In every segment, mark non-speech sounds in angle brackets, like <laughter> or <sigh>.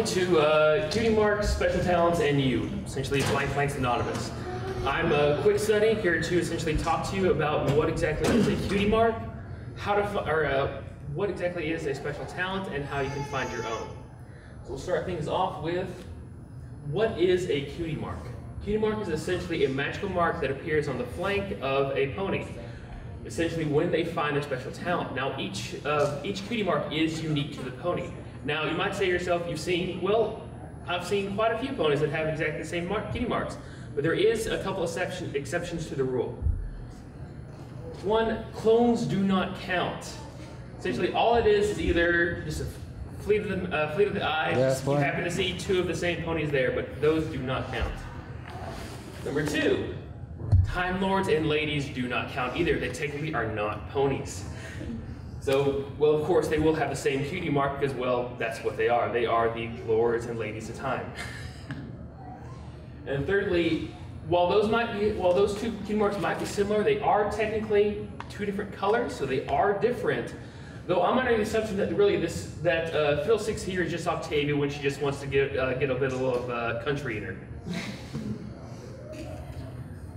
To uh, Cutie Mark, Special Talents, and you, essentially Blank Flanks Anonymous. I'm a quick study here to essentially talk to you about what exactly is a Cutie Mark, how to, or uh, what exactly is a special talent, and how you can find your own. So we'll start things off with what is a Cutie Mark? Cutie Mark is essentially a magical mark that appears on the flank of a pony essentially when they find their special talent. Now each uh, each cutie mark is unique to the pony. Now you might say to yourself, you've seen, well, I've seen quite a few ponies that have exactly the same mark, cutie marks, but there is a couple exception, exceptions to the rule. One, clones do not count. Essentially all it is is either just a fleet of the, uh, fleet of the eye, just you happen to see two of the same ponies there, but those do not count. Number two, Time Lords and ladies do not count either. They technically are not ponies. So, well, of course, they will have the same cutie mark because, well, that's what they are. They are the lords and ladies of time. and thirdly, while those might be, while those two cutie marks might be similar, they are technically two different colors, so they are different. Though I'm under the assumption that really this that uh, Fiddlesticks here is just Octavia when she just wants to get uh, get a bit of uh, country in her. <laughs>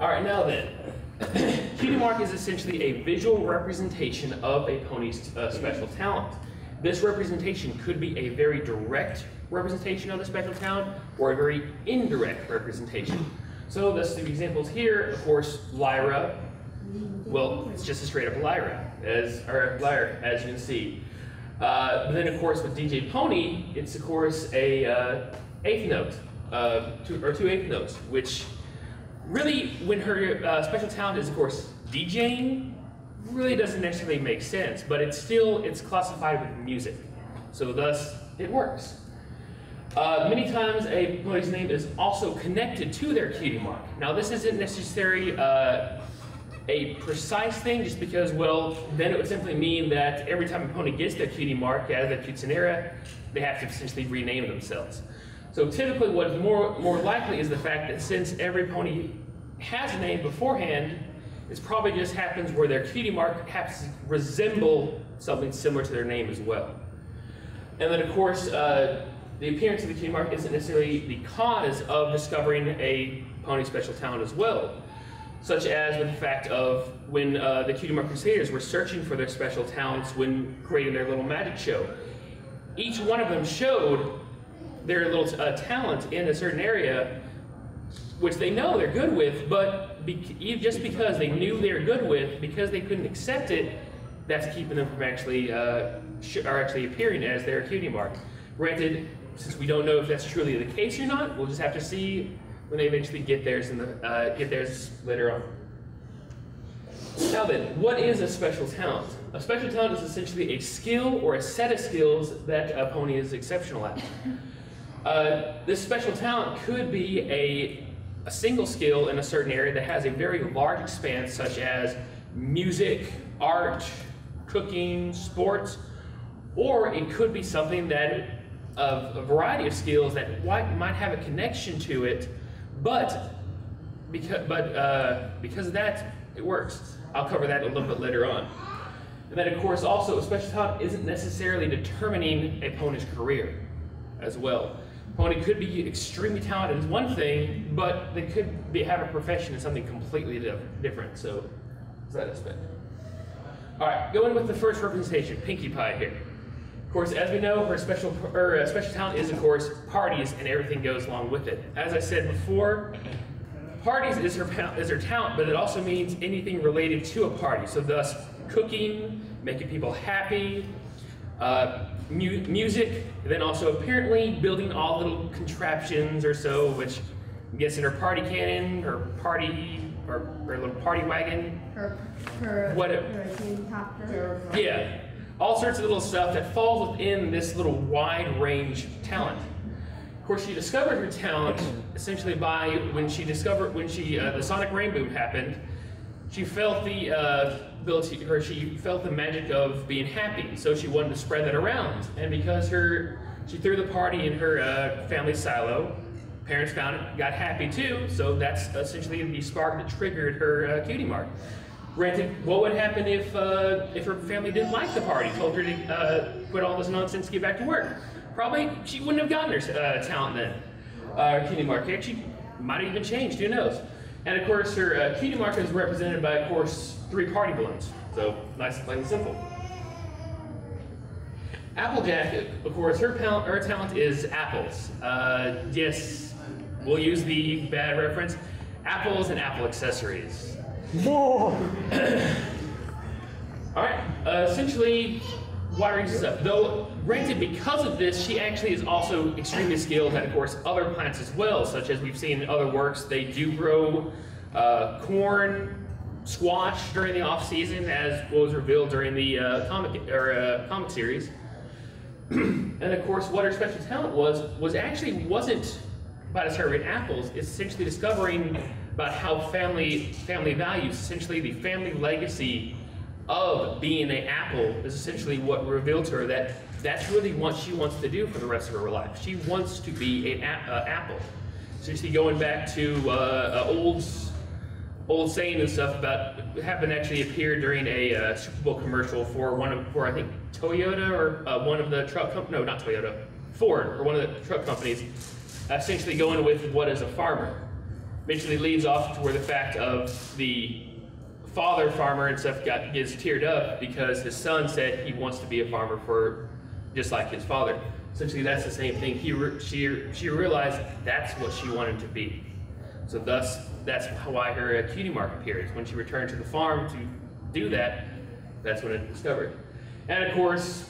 All right, now then. Cutie mark is essentially a visual representation of a pony's uh, special talent. This representation could be a very direct representation of the special talent or a very indirect representation. So the the examples here, of course, Lyra. Well, it's just a straight up Lyra, as or Lyra, as you can see. Uh, but then, of course, with DJ Pony, it's of course a uh, eighth note, uh, two, or two eighth notes, which really, when her uh, special talent is, of course, DJing, really doesn't necessarily make sense, but it's still, it's classified with music. So thus, it works. Uh, many times a pony's name is also connected to their cutie mark. Now this isn't necessarily uh, a precise thing just because, well, then it would simply mean that every time a pony gets their cutie mark out of their cute-ceañera, they have to essentially rename themselves. So typically what's more, more likely is the fact that since every pony has a name beforehand, it probably just happens where their cutie mark happens to resemble something similar to their name as well. And then, of course, uh, the appearance of the cutie mark isn't necessarily the cause of discovering a pony special talent as well, such as with the fact of when uh, the cutie mark crusaders were searching for their special talents when creating their little magic show. Each one of them showed their little uh, talent in a certain area, which they know they're good with, but be- just because they knew they were good with, because they couldn't accept it, that's keeping them from actually uh, or actually appearing as their cutie mark. Granted, since we don't know if that's truly the case or not, we'll just have to see when they eventually get theirs in the uh, get theirs later on. Now then, what is a special talent? A special talent is essentially a skill or a set of skills that a pony is exceptional at. <laughs> Uh, this special talent could be a, a single skill in a certain area that has a very large expanse, such as music, art, cooking, sports, or it could be something that of a variety of skills that might have a connection to it, but because but uh, because of that, it works. I'll cover that a little bit later on. And then, of course, also a special talent isn't necessarily determining a pony's career as well. Pony could be extremely talented in one thing, but they could be, have a profession in something completely diff- different. So, is that aspect. All right, going with the first representation, Pinkie Pie here. Of course, as we know, her special or uh, special talent is, of course, parties, and everything goes along with it. As I said before, parties is her is her talent, but it also means anything related to a party. So, thus, cooking, making people happy, uh, mu- music, and then also apparently building all little contraptions or so, which I'm guessing her party cannon, her party, or her little party wagon, Her, her, What a- her helicopter. yeah, all sorts of little stuff that falls within this little wide range talent. Of course, she discovered her talent essentially by when she discovered when she uh, the sonic rainboom happened. She felt the uh, ability, or she felt the magic of being happy, so she wanted to spread that around. And because her, she threw the party in her uh, family silo. Parents found it, got happy too, so that's essentially the spark that triggered her uh, cutie mark. Granted, what would happen if uh, if her family didn't like the party, told her to uh, quit all this nonsense, get back to work? Probably she wouldn't have gotten her uh, talent then. Uh, cutie mark She might have even changed. Who knows? And of course, her uh, cutie mark is represented by, of course, three party balloons. So nice, and plain and simple. Applejack, of course, her, pal- her talent is apples. Uh, yes, we'll use the bad reference. Apples and apple accessories. More. <coughs> All right. Uh, essentially, water ranges up. Though, granted, because of this, she actually is also extremely skilled at, of course, other plants as well, such as we've seen in other works. They do grow uh, corn, squash during the off season, as was revealed during the uh, comic or uh, comic series. <clears throat> and of course, what her special talent was was actually wasn't about discovering apples. It's essentially discovering about how family family values, essentially the family legacy of being an apple, is essentially what revealed to her that that's really what she wants to do for the rest of her life. She wants to be an a- uh, apple. Essentially, going back to uh, old old saying and stuff about happened actually appeared during a uh, Super Bowl commercial for one of for I think Toyota or uh, one of the truck com- no not Toyota Ford or one of the truck companies essentially going with what is a farmer basically leads off to where the fact of the father farmer and stuff got gets teared up because his son said he wants to be a farmer for just like his father essentially that's the same thing he she she realized that's what she wanted to be so thus, that's why her uh, cutie mark appears. When she returned to the farm to do that, that's when it discovered. And of course,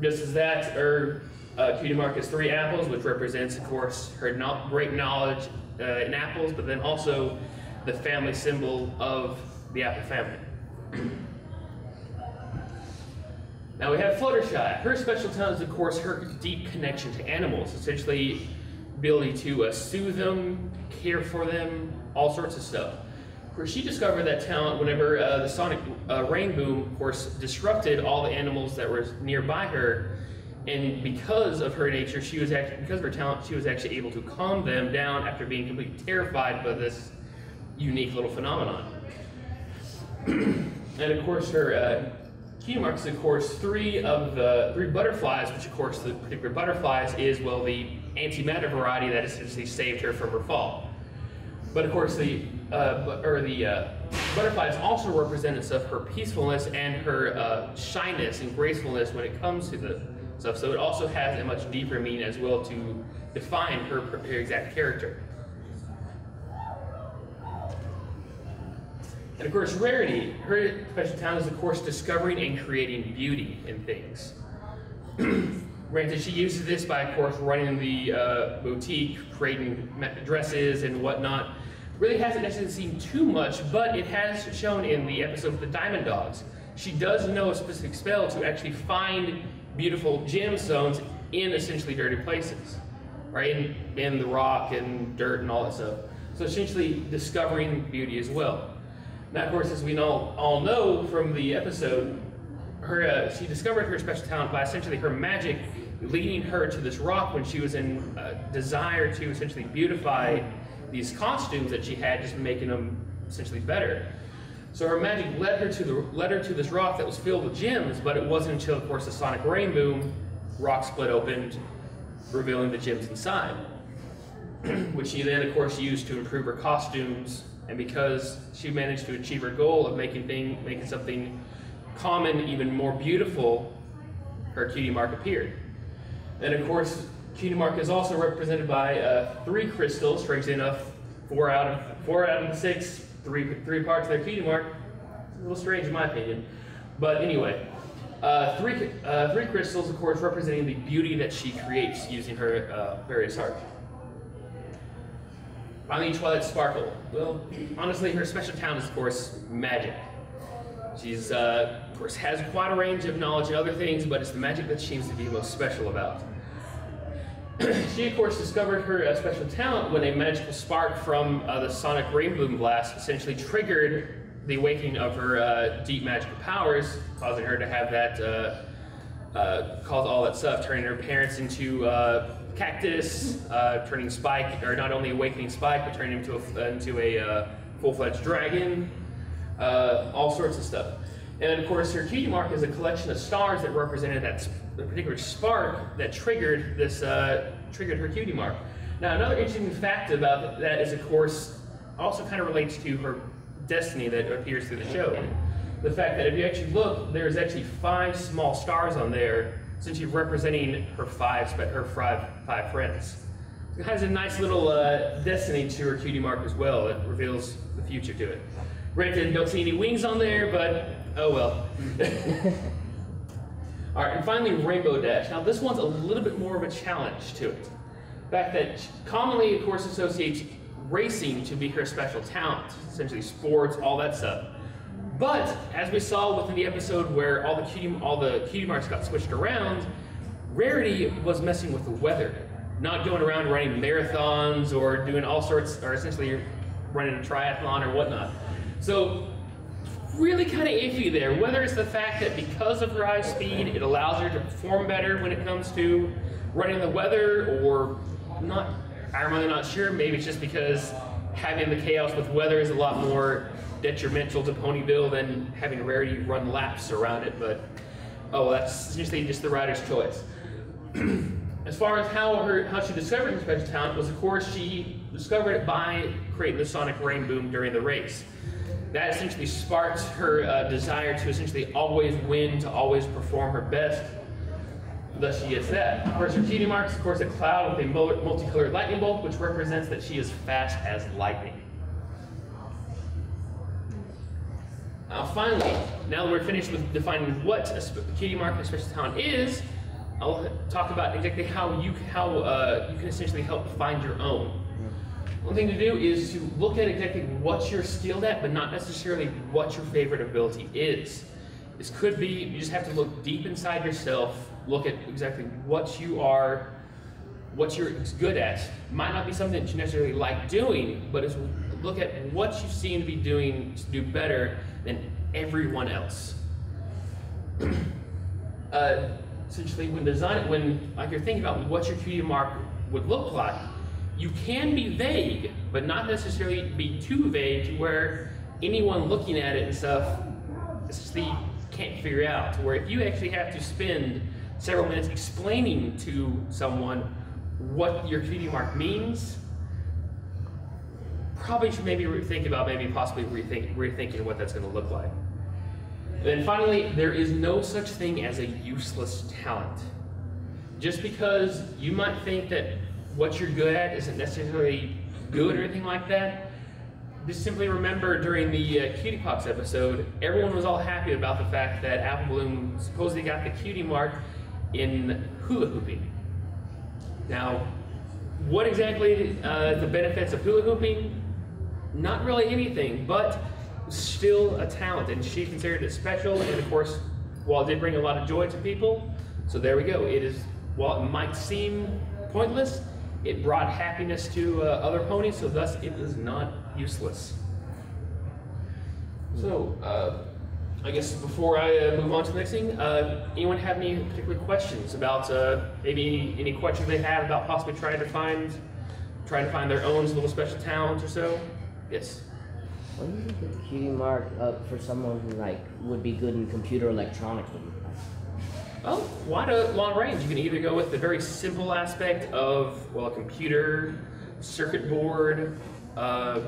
just as that, her uh, cutie mark is three apples, which represents, of course, her no- great knowledge uh, in apples, but then also the family symbol of the apple family. Now we have Fluttershy. Her special talent is, of course, her deep connection to animals. Essentially, ability to uh, soothe them, care for them, all sorts of stuff. Of course, she discovered that talent whenever uh, the sonic uh, rain boom, of course, disrupted all the animals that were nearby her. And because of her nature, she was actually because of her talent, she was actually able to calm them down after being completely terrified by this unique little phenomenon. <clears throat> and of course, her uh, key marks, of course, three of the three butterflies, which of course the particular butterflies is well the antimatter variety that essentially saved her from her fall. But of course, the uh, or the uh, butterflies also represent of her peacefulness and her uh, shyness and gracefulness when it comes to the stuff. So it also has a much deeper meaning as well to define her, her exact character. And of course, Rarity, her special talent is, of course, discovering and creating beauty in things. <clears throat> Granted, she uses this by, of course, running the uh, boutique, creating dresses and whatnot. Really hasn't necessarily seen too much, but it has shown in the episode of the Diamond Dogs. She does know a specific spell to actually find beautiful gemstones in essentially dirty places, right? In, in the rock and dirt and all that stuff. So essentially discovering beauty as well. Now, of course, as we all, all know from the episode, her uh, she discovered her special talent by essentially her magic leading her to this rock when she was in uh, desire to essentially beautify these costumes that she had, just making them essentially better. So her magic led her to the led her to this rock that was filled with gems, but it wasn't until, of course, the sonic rainboom, rock split open, revealing the gems inside <clears throat> which she then, of course, used to improve her costumes. And because she managed to achieve her goal of making thing, making something common even more beautiful, her cutie mark appeared. And of course, cutie mark is also represented by uh, three crystals. Strangely enough, four out of four out of the six, three three parts of their cutie mark. It's a little strange in my opinion, but anyway. Uh, three, uh, three crystals, of course, representing the beauty that she creates using her uh, various art. Finally, Twilight Sparkle. Well, honestly, her special talent is, of course, magic. She's, uh, of course, has quite a range of knowledge and other things, but it's the magic that she seems to be most special about. <clears throat> she, of course, discovered her uh, special talent when a magical spark from uh, the sonic rainbow blast essentially triggered the awakening of her uh, deep magical powers, causing her to have that, uh, uh, cause all that stuff, turning her parents into uh, cactus, uh, turning Spike, or not only awakening Spike, but turning him into a, into a uh, full-fledged dragon. uh, all sorts of stuff. And of course, her cutie mark is a collection of stars that represented that particular spark that triggered this uh, triggered her cutie mark. Now, another interesting fact about that is, of course, also kind of relates to her destiny that appears through the show. The fact that if you actually look, there's actually five small stars on there, essentially representing her five her five five friends. It has a nice little uh, destiny to her cutie mark as well. It reveals the future to it. Granted, don't see any wings on there, but oh well. <laughs> All right, and finally, Rainbow Dash. Now, this one's a little bit more of a challenge to it. The fact that commonly, of course, associates racing to be her special talent, essentially sports, all that stuff. But as we saw within the episode where all the cutie, all the cutie marks got switched around, Rarity was messing with the weather, not going around running marathons or doing all sorts, or essentially running a triathlon or whatnot. So really kind of iffy there. Whether it's the fact that because of her high speed, it allows her to perform better when it comes to running the weather, or not. I'm really not sure. Maybe it's just because having the chaos with weather is a lot more detrimental to Ponyville than having Rarity run laps around it. But oh, that's usually just the rider's choice. <clears throat> as far as how her how she discovered her special talent was, of course, she discovered it by creating the sonic rainboom during the race that essentially sparks her uh, desire to essentially always win, to always perform her best. Thus, she gets that. Of course, her cutie marks, of course, a cloud with a multicolored lightning bolt, which represents that she is fast as lightning. Now, finally, now that we're finished with defining what a cutie mark and special talent is, I'll talk about exactly how you how uh, you can essentially help find your own. One thing to do is to look at exactly what you're skilled at, but not necessarily what your favorite ability is. This could be, you just have to look deep inside yourself, look at exactly what you are, what you're good at. Might not be something that you necessarily like doing, but it's look at what you seem to be doing to do better than everyone else. <clears throat> uh, essentially, when design, when like you're thinking about what your cutie mark would look like, you can be vague, but not necessarily be too vague to where anyone looking at it and stuff essentially can't figure out. Where if you actually have to spend several minutes explaining to someone what your cutie mark means, probably should maybe think about maybe possibly rethink, rethinking what that's going to look like. Then finally, there is no such thing as a useless talent. Just because you might think that what you're good at isn't necessarily good or anything like that. Just simply remember during the uh, Cutie Pox episode, everyone was all happy about the fact that Apple Bloom supposedly got the cutie mark in hula hooping. Now, what exactly uh, the benefits of hula hooping? Not really anything, but still a talent, and she considered it special. And of course, while it did bring a lot of joy to people, so there we go. It is, while it might seem pointless, it brought happiness to uh, other ponies, so thus it is not useless. So, uh, I guess before I uh, move on to the next thing, uh, anyone have any particular questions about uh, maybe any questions they have about possibly trying to find trying to find their own little special talent or so? Yes. What do you think the cutie mark up for someone who like would be good in computer electronics would well, wide a long range. You can either go with the very simple aspect of, well, a computer, circuit board, uh,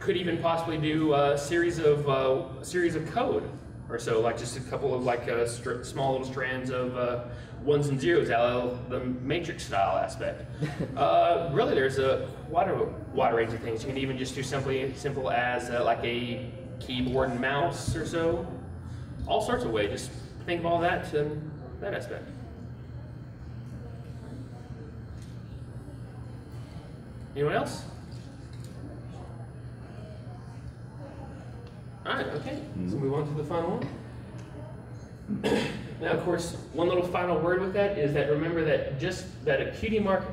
could even possibly do a series of uh, series of code or so, like just a couple of like uh, small little strands of uh, ones and zeros, the matrix style aspect. <laughs> uh, really, there's a wider wider range of things. You can even just do simply simple as uh, like a keyboard and mouse or so. All sorts of ways. Just think of all that to that aspect. Anyone else? All right, okay. So mm-hmm. move on to the final one. now, of course, one little final word with that is that remember that just that a cutie mark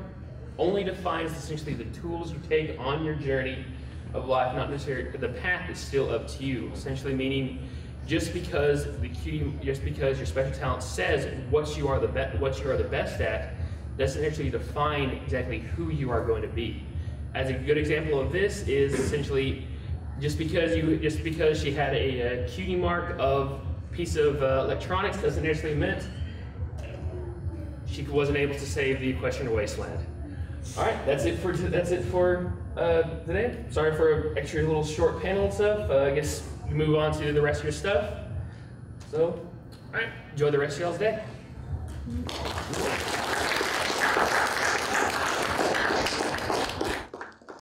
only defines essentially the tools you take on your journey of life, not necessarily the path is still up to you. Essentially, meaning just because the cutie, just because your special talent says what you are the be- what you are the best at, doesn't actually define exactly who you are going to be. As a good example of this is essentially Just because you, just because she had a, uh cutie mark of piece of uh, electronics doesn't necessarily mean she wasn't able to save the equestrian wasteland. All right, that's it for that's it for uh, today. Sorry for extra little short panel and stuff. Uh, I guess we move on to the rest of your stuff. So, all right, enjoy the rest of y'all's day.